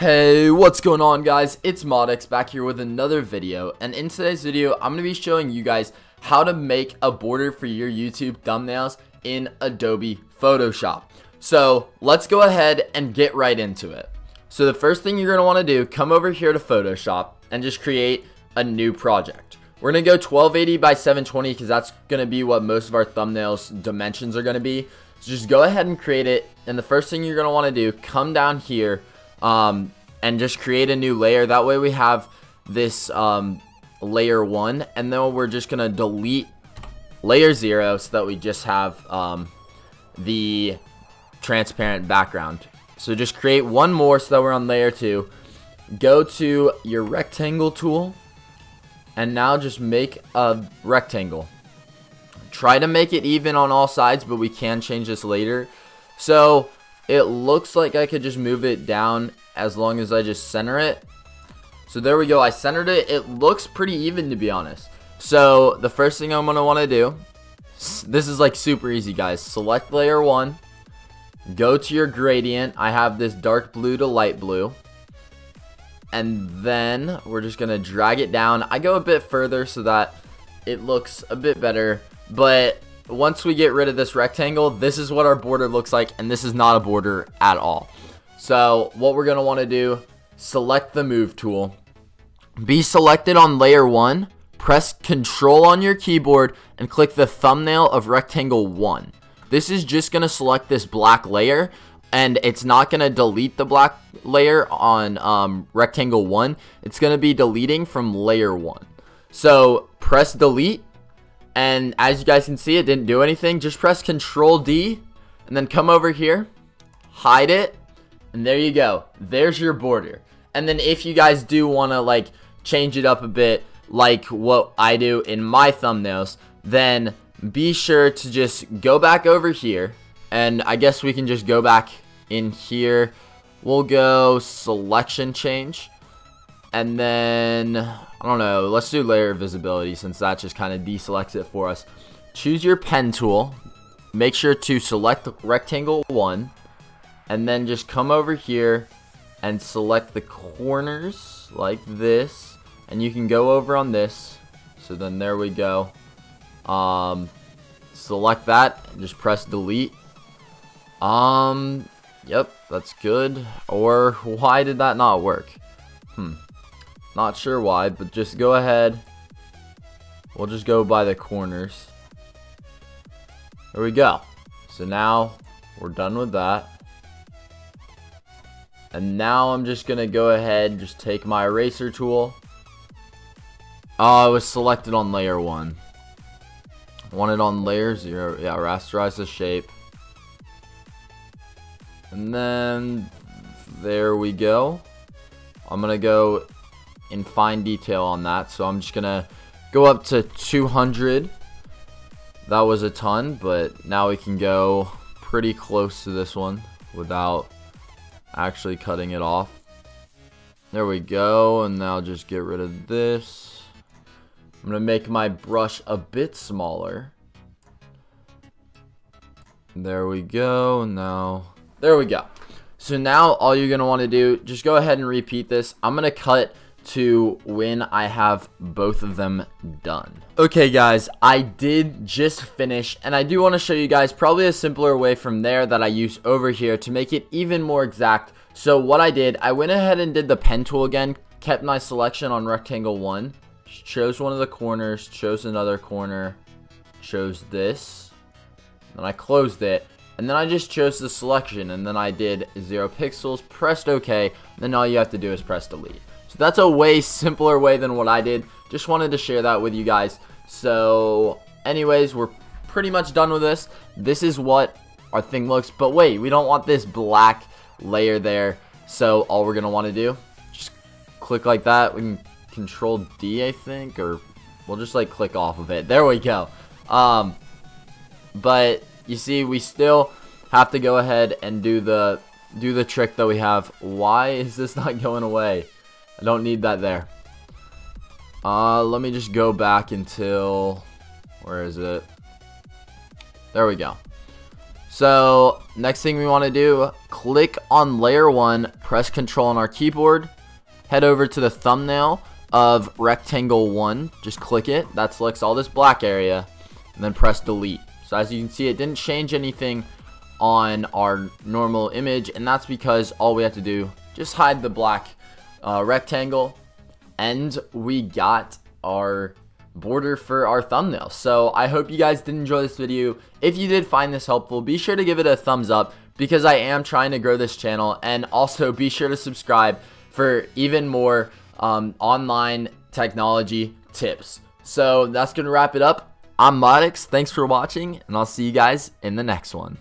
Hey, what's going on guys? It's Modix back here with another video and in today's video I'm going to be showing you guys how to make a border for your YouTube thumbnails in Adobe Photoshop. So let's go ahead and get right into it. So the first thing you're going to want to do, come over here to Photoshop and just create a new project. We're going to go 1280 by 720 because that's going to be what most of our thumbnails dimensions are going to be. So just go ahead and create it and the first thing you're going to want to do, come down here um, and just create a new layer. That way we have this um, layer 1 and then we're just going to delete layer 0 so that we just have um, the transparent background. So just create one more so that we're on layer 2. Go to your rectangle tool and now just make a rectangle. Try to make it even on all sides, but we can change this later. So it looks like I could just move it down as long as I just center it. So there we go. I centered it. It looks pretty even to be honest. So the first thing I'm going to want to do, this is like super easy guys. Select layer 1. Go to your gradient. I have this dark blue to light blue. And then we're just going to drag it down. I go a bit further so that it looks a bit better. But once we get rid of this rectangle, this is what our border looks like. And this is not a border at all. So what we're going to want to do, select the move tool. Be selected on layer 1. Press control on your keyboard and click the thumbnail of rectangle 1. This is just going to select this black layer and it's not going to delete the black layer on um, rectangle 1. It's going to be deleting from layer 1. So press delete and as you guys can see it didn't do anything. Just press control D and then come over here, hide it, and there you go. There's your border. And then if you guys do want to like change it up a bit like what I do in my thumbnails, then be sure to just go back over here. And I guess we can just go back in here. We'll go selection change. And then, I don't know, let's do layer visibility since that just kind of deselects it for us. Choose your pen tool. Make sure to select rectangle 1 and then just come over here and select the corners like this and you can go over on this. So then there we go. Um select that just press delete. Um yep that's good. Or why did that not work? Hmm not sure why but just go ahead we'll just go by the corners there we go so now we're done with that and now I'm just going to go ahead just take my eraser tool. Oh, it was selected on layer 1. Want it on layer 0. Yeah, rasterize the shape. And then there we go. I'm going to go in fine detail on that. So I'm just going to go up to 200. That was a ton, but now we can go pretty close to this one without actually cutting it off. There we go, and now just get rid of this. I'm going to make my brush a bit smaller. There we go, now, there we go. So now all you're going to want to do, just go ahead and repeat this. I'm going to cut to when I have both of them done. Okay guys, I did just finish and I do want to show you guys probably a simpler way from there that I use over here to make it even more exact. So what I did, I went ahead and did the pen tool again, kept my selection on rectangle 1, chose one of the corners, chose another corner, chose this, and I closed it, and then I just chose the selection and then I did 0 pixels, pressed OK, then all you have to do is press delete. So that's a way simpler way than what I did. Just wanted to share that with you guys. So anyways, we're pretty much done with this. This is what our thing looks. But wait, we don't want this black layer there. So all we're want to do, just click like that. We can control D, I think, or we'll just like click off of it. There we go. Um, but you see, we still have to go ahead and do the do the trick that we have. Why is this not going away? I don't need that there. Uh, let me just go back until... Where is it? There we go. So next thing we want to do, click on layer 1, press control on our keyboard, head over to the thumbnail of rectangle 1, just click it, that selects all this black area, and then press delete. So as you can see, it didn't change anything on our normal image, and that's because all we have to do, just hide the black uh, rectangle, and we got our border for our thumbnail. So I hope you guys did enjoy this video. If you did find this helpful, be sure to give it a thumbs up because I am trying to grow this channel and also be sure to subscribe for even more um, online technology tips. So that's going to wrap it up. I'm Modix. Thanks for watching and I'll see you guys in the next one.